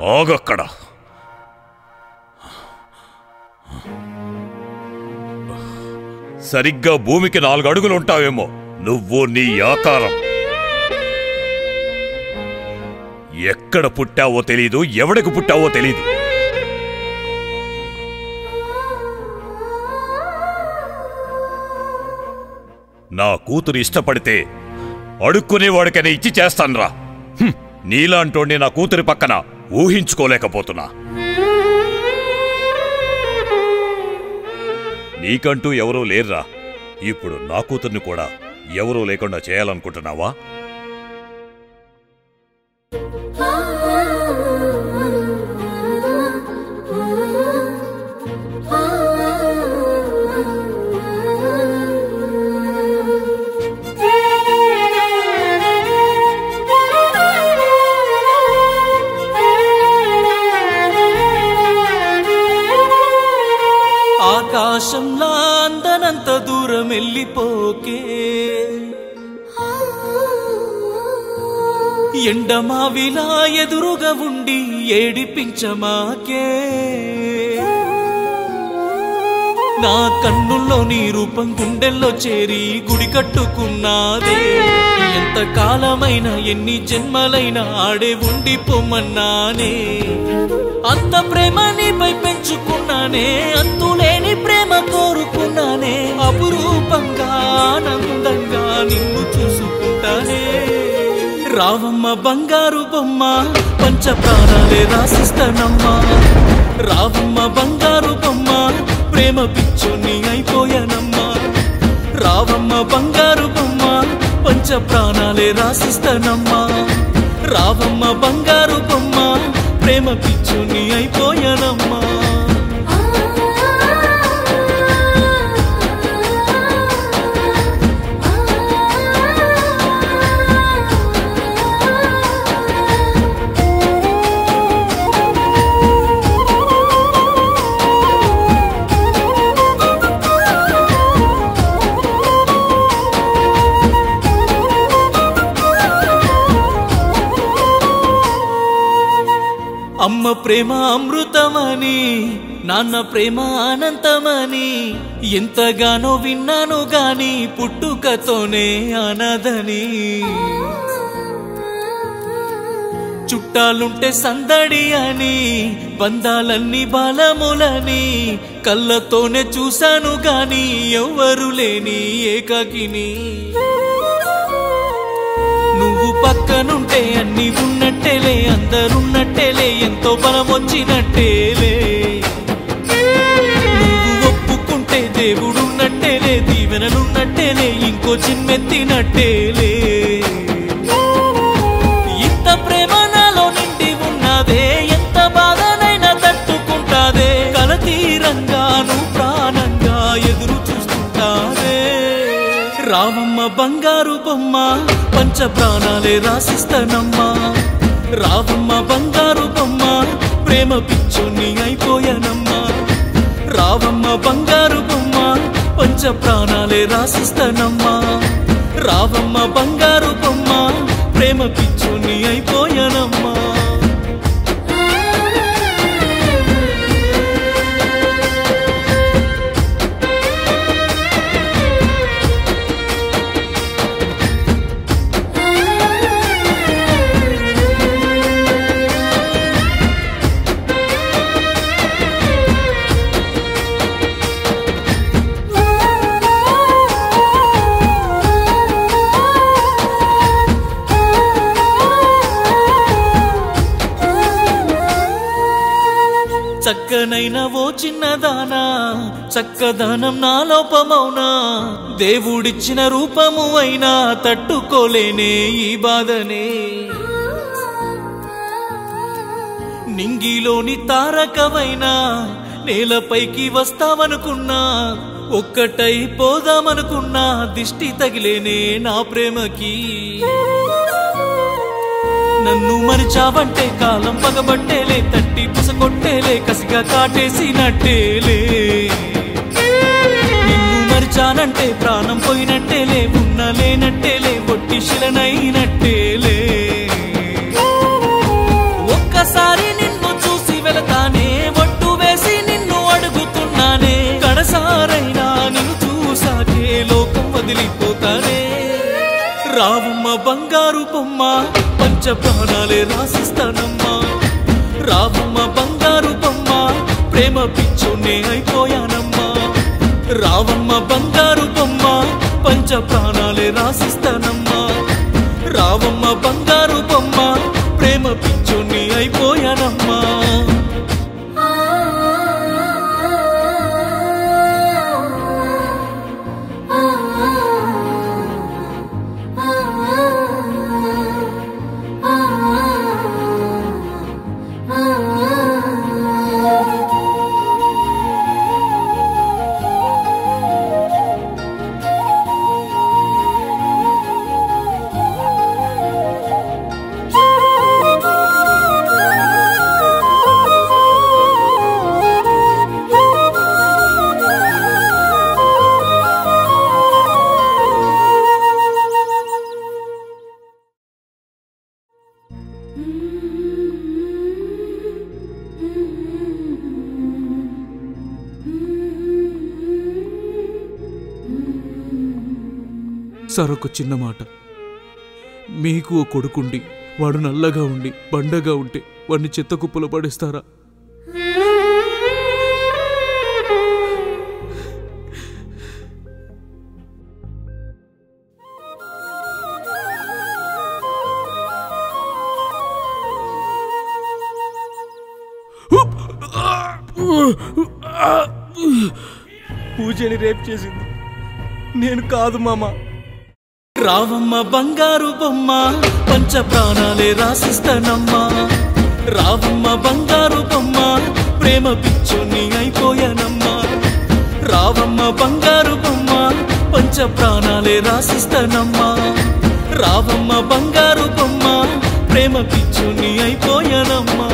ఆగక్కడ. సరిగ్గా భూమికి నాలుగు అడుగులు ఉంటావేమో. నువ్వు నీ ఆకారం. ఎక్కడ పుట్టావో తెలీదు ఎవడికి పుట్టావో తెలీదు. నా కూతురు ఇష్టపడితే అడుక్కునేవాడికైనా ఇచ్చి చేస్తాన్రా. నీలాంటోండి నా కూతురి పక్కన ఊహించుకోలేకపోతున్నా. నీకంటూ ఎవరూ లేర్రా. ఇప్పుడు నా కూతుర్ని కూడా ఎవరూ లేకుండా చేయాలనుకుంటున్నావా? మెల్లిపోకే. ఎండమావిలా ఎదురుగా ఉండి ఏడిపించమాకే. నా కన్నుల్లో నీ రూపం గుండెల్లో చేరి గుడి కట్టుకున్నాదే ఎంతకాలమైన ఎన్ని జన్మలైనా ఆడే ఉండిపోమన్నానే. అంత ప్రేమ నీపై పెంచుకున్నానే అంతులే ప్రేమ కోరుకున్నానే. అపురూపంగా ఆనందంగా నిన్ను చూసుకుంటానే. రావమ్మ బంగారు బొమ్మ పంచ ప్రాణాలే రాసిస్తానమ్మా. రావమ్మ బంగారు బొమ్మ ప్రేమ పిచ్చుని అయిపోయానమ్మా. రావమ్మ బంగారు బొమ్మ పంచ ప్రాణాలే రాసిస్తానమ్మా. రావమ్మ బంగారు బొమ్మ ప్రేమ పిచ్చుని అయిపోయానమ్మా. అమ్మ ప్రేమ అమృతమని నాన్న ప్రేమ అనంతమని ఎంతగానో విన్నాను గాని పుట్టుకతోనే అనదని చుట్టాలుంటే సందడి అని బంధాలన్నీ బలములని కళ్ళతోనే చూశాను గాని ఎవ్వరు లేని ఏకాకిని. నువ్వు పక్కనుంటే అన్ని ఉన్నట్టేలే అందరున్నట్టేలే ఎంతో బలం వచ్చినట్టేలే. నువ్వు ఒప్పుకుంటే దేవుడున్నట్టేలే దీవెనలున్నట్టేలే ఇంకో చిమ్మెత్తినట్టేలే ఇంత ప్రేమ నాలో నిండి ఉన్నదే ఎంత బాధనైనా తట్టుకుంటాదే కలతీరంగాను ప్రాణంగా ఎదురు చూస్తుంటాదే. రామ బంగారు బొమ్మ పంచ ప్రాణాలే రాసిస్తానమ్మా. రావమ్మ బంగారు బొమ్మ ప్రేమ పిచ్చుని అయిపోయానమ్మా. రావమ్మ బంగారు బొమ్మ పంచ ప్రాణాలే రాసిస్తానమ్మా. రావమ్మ బంగారు బొమ్మ ప్రేమ పిచ్చుని అయిపోయానమ్మా. ఓ చిన్నదానా చక్కదనం నా లోపమౌనా? దేవుడిచ్చిన రూపము అయినా తట్టుకోలేనే ఈ బాధనే. నింగిలోని తారకమైనా నేలపైకి వస్తావనుకున్నా ఒక్కటై పోదామనుకున్నా దిష్టి తగిలేనే నా ప్రేమకి. నన్ను మరిచావంటే కాలం పగబట్టేలే తట్టి పుసకొట్టేలే కసిగా కాటేసి నట్టేలే నిన్ను మరిచానంటే ప్రాణం పోయినట్టేలే ఉన్న లేనట్టేలే ఒట్టి శిలనైనట్టేలే. ఒక్కసారి నిన్ను చూసి వెళతానే ఒట్టు వేసి నిన్ను అడుగుతున్నానే. కడసారైనా నిన్ను చూసాకే లోకం వదిలిపోతానే. రావమ్మ బంగారు బొమ్మ పంచ ప్రాణాలే రాసిస్తానమ్మా. రావమ్మ బంగారు బొమ్మ ప్రేమ పిచ్చునే అయిపోయానమ్మా. రావమ్మ బంగారు బొమ్మ పంచ ప్రాణాలే రాసిస్తానమ్మా. రావమ్మ బంగారు బొమ్మ సరొక చిన్న మాట. మీకు ఓ కొడుకుండి వాడు నల్లగా ఉండి బండగా ఉంటే వాడిని చెత్త కుప్పలో పడేస్తారా? పూజని రేప్ చేసింది. నేను కాదు మామా. రావమ్మ బంగారు బొమ్మ పంచ ప్రాణాలే రాసిస్తానమ్మా. రావమ్మ బంగారు బొమ్మ ప్రేమ పిచ్చుని అయిపోయానమ్మా. రావమ్మ బంగారు బొమ్మ పంచ ప్రాణాలే రాసిస్తానమ్మా. రావమ్మ బంగారు బొమ్మ ప్రేమ పిచ్చుని అయిపోయానమ్మా.